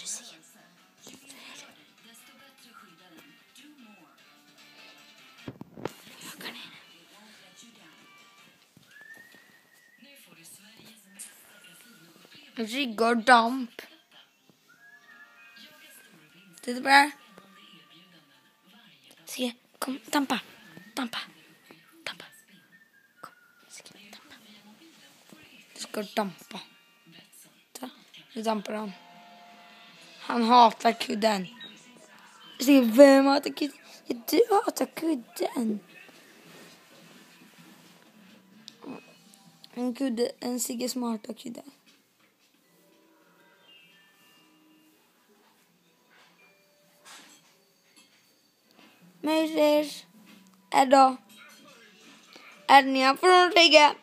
du se. Ökar. Riggar damp. Titta på det här. Se, kom, dampa. Dampa. Dampa. Kom, se, dampa. Du ska dampa. Ta, nu dampar han. Han hatar kudden. Se, vem hatar kudden? Ja, du hatar kudden. En kudde, en Sigge smarta kudde. Mejser. Är då. Är ni från Sigge?